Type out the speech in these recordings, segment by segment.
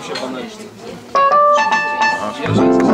вообще банальщина. Ага.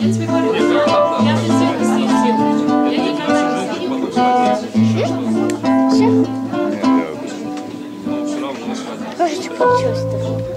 Я тебе говорю, я не. Я не хочу. Все? Все равно. Тоже получилось-то.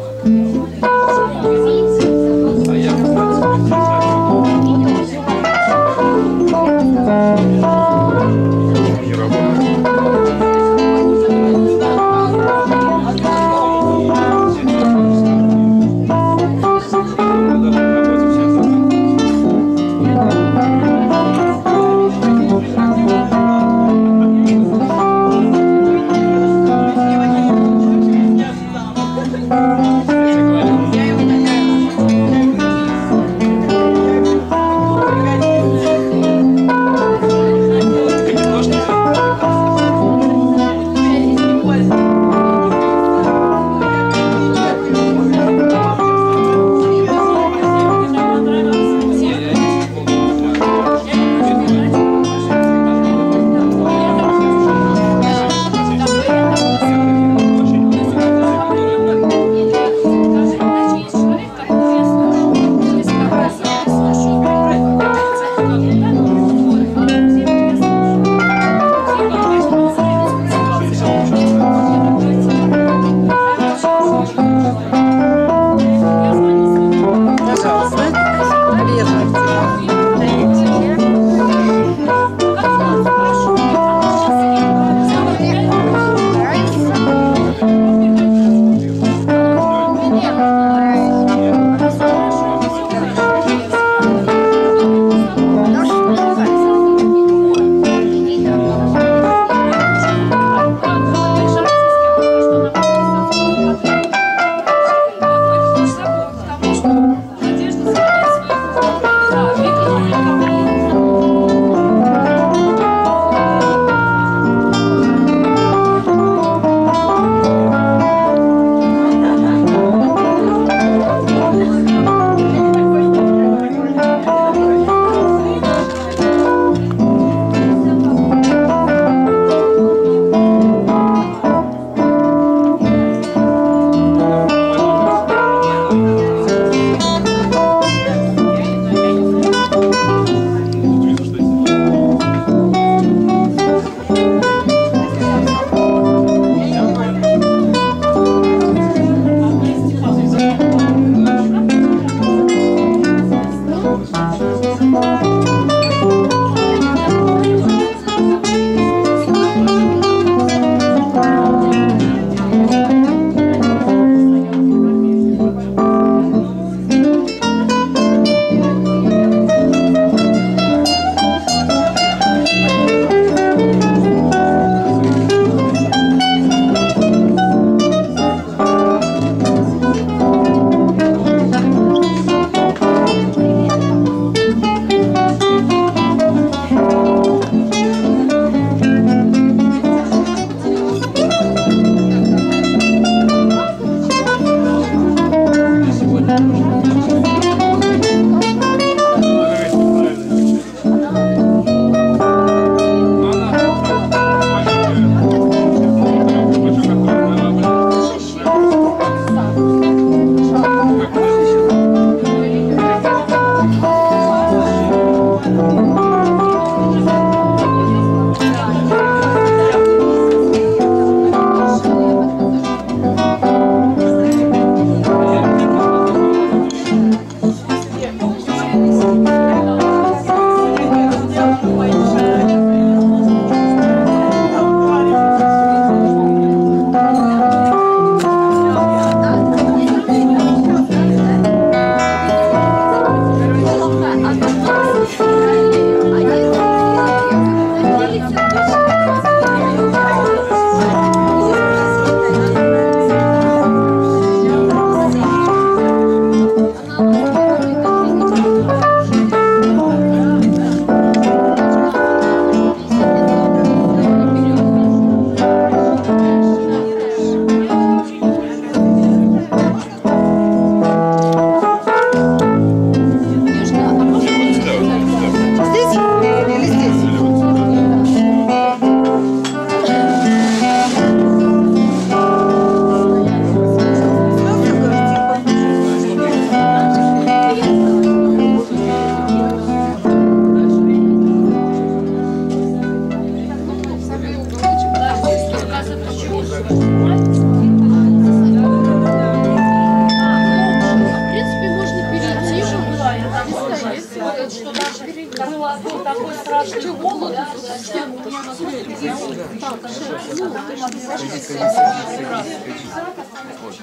Почти голод.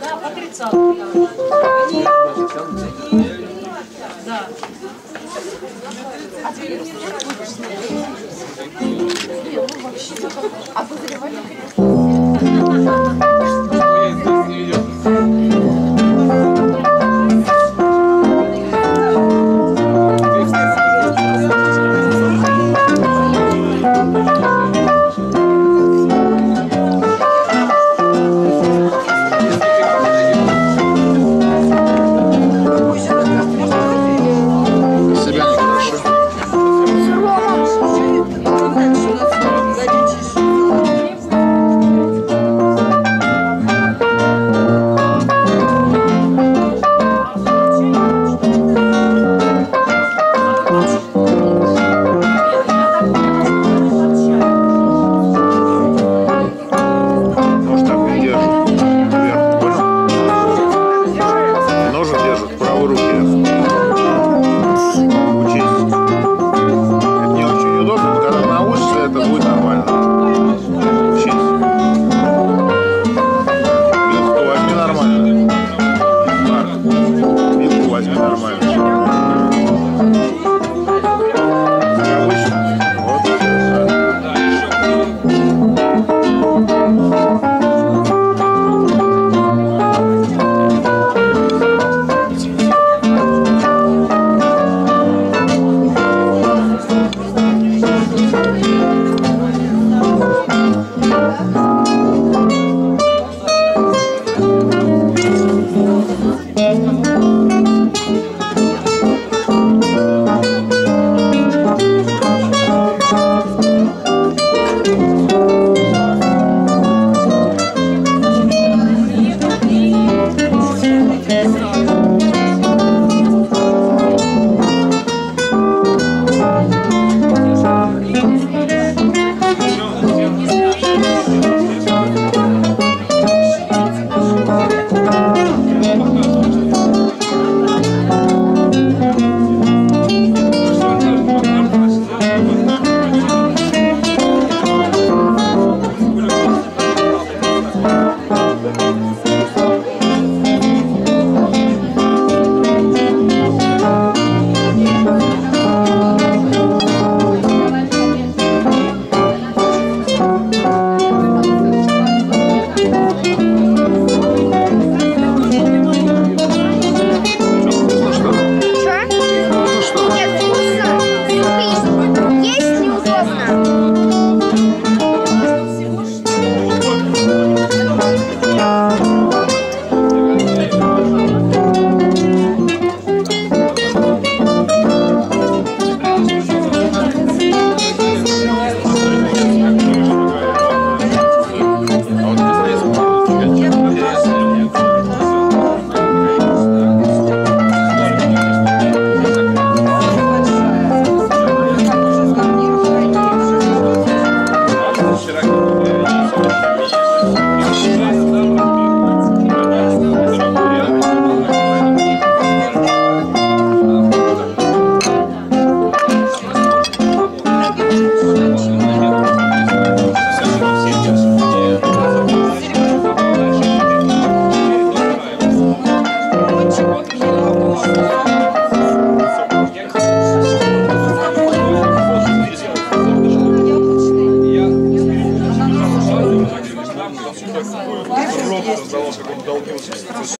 Да, по тридцатку. Да. А вы заливали?